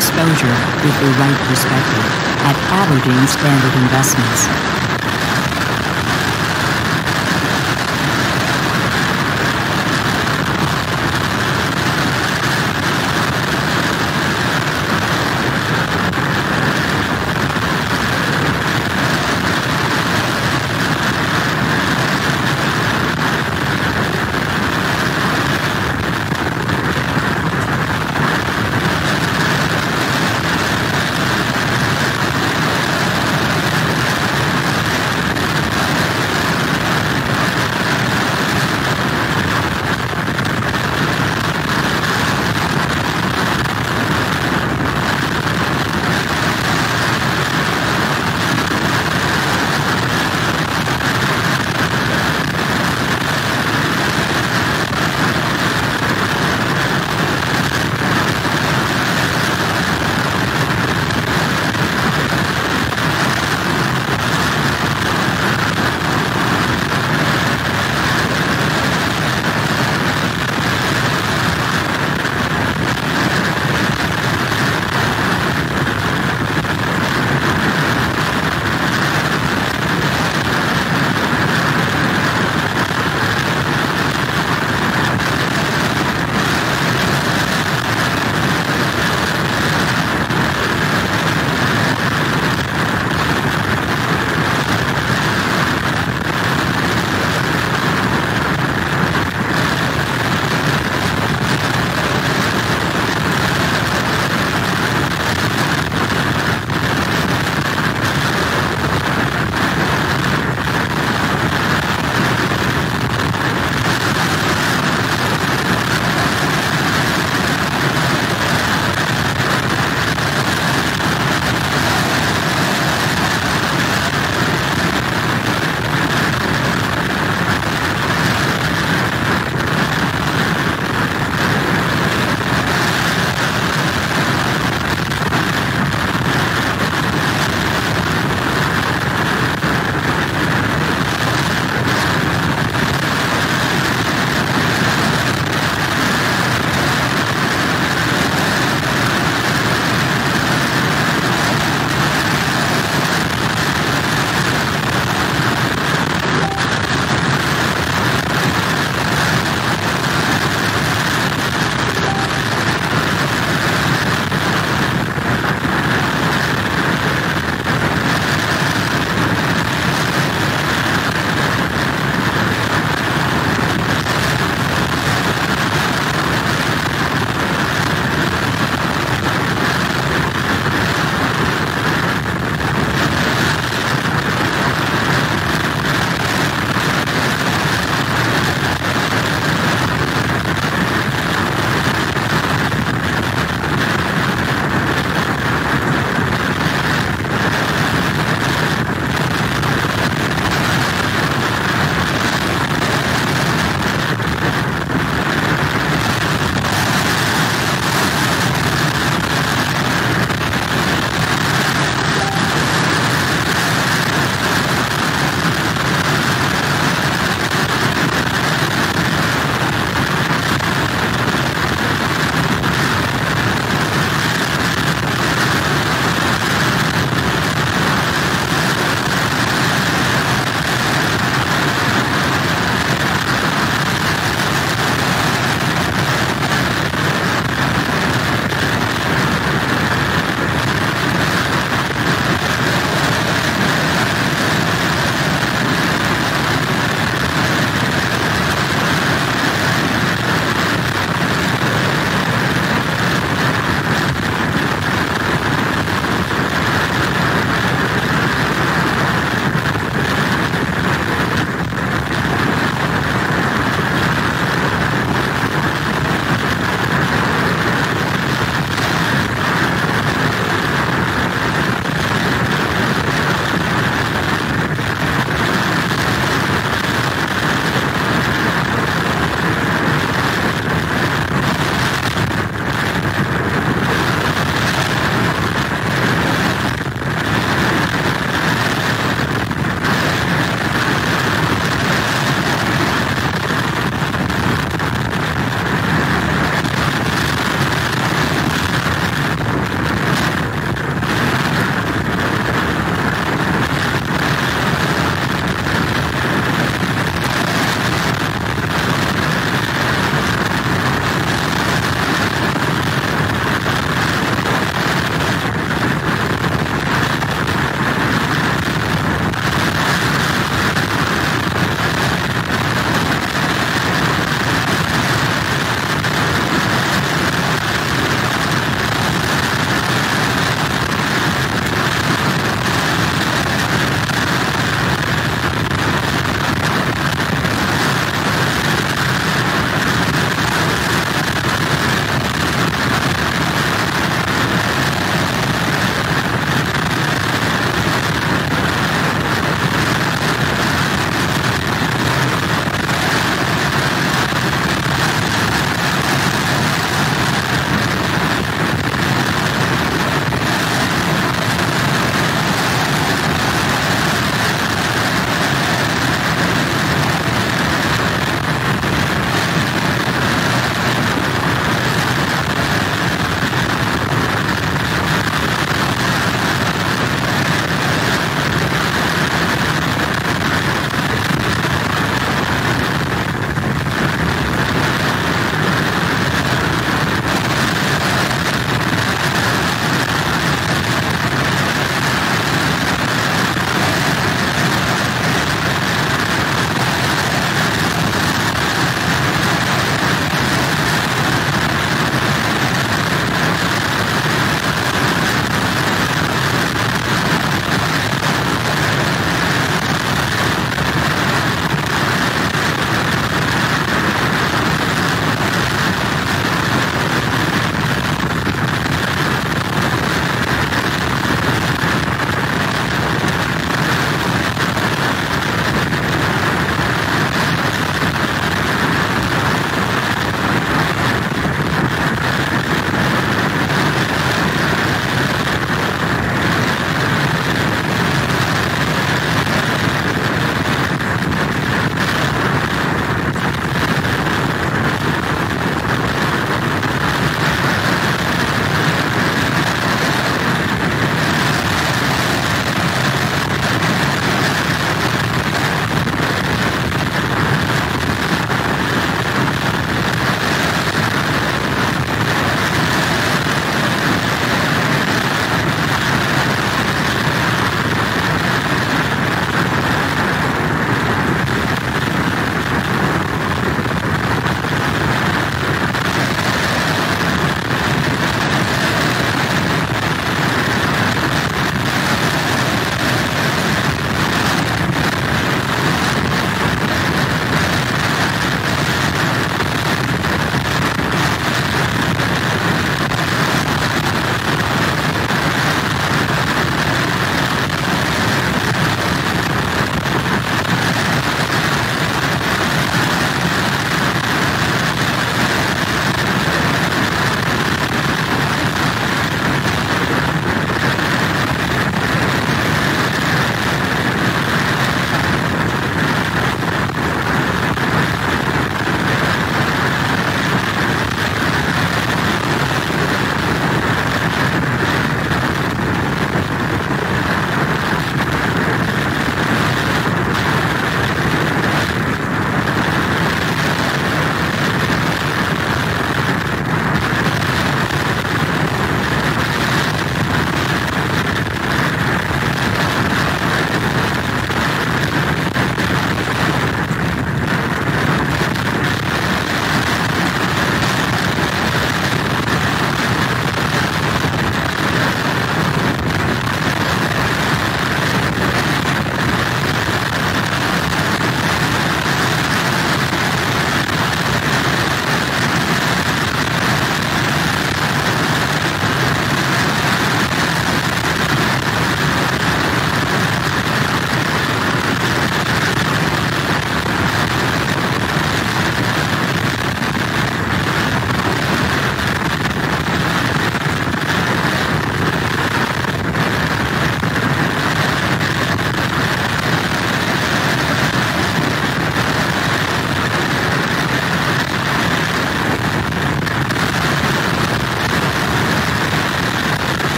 Exposure with the right perspective at Aberdeen Standard Investments.